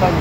pag